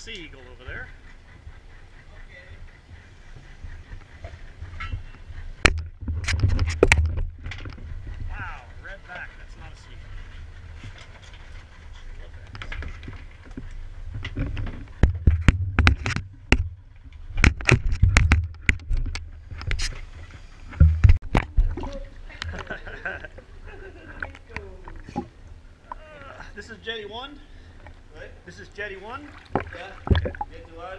seagull over there. Wow, red back. That's not a seagull. Uh, this is jetty one. Right? This is jetty one. Yeah. Jetty one,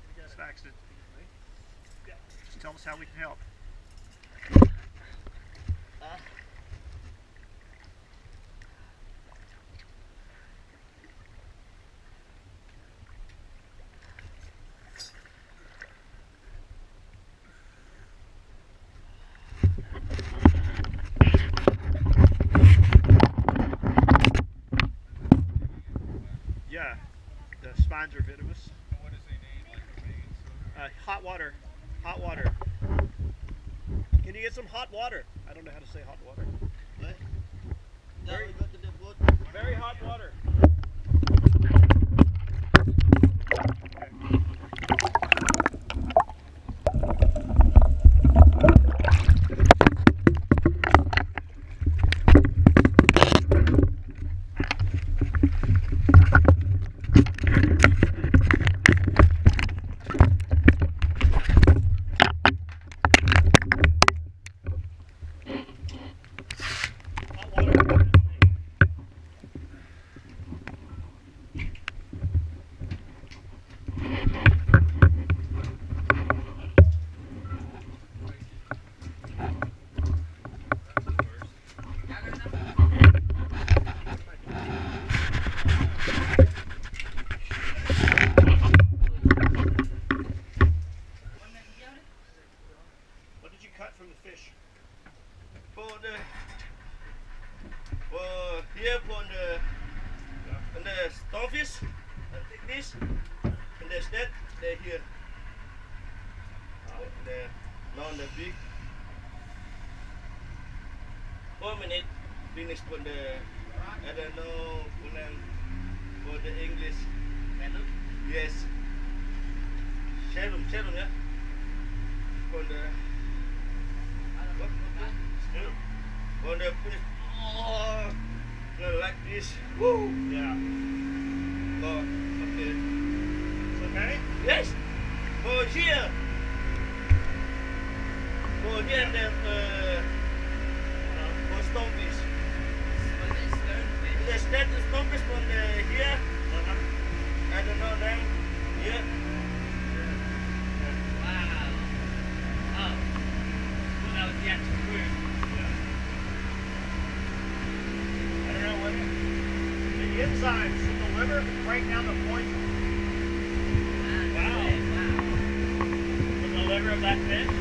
satisfaction. She tell us how we can help. Yeah, the spines are venomous uh, hot water. Hot water. Can you get some hot water? I don't know how to say hot water. What? Very, very hot water. sides. The liver right down the poison. Wow. wow. the liver of that fish?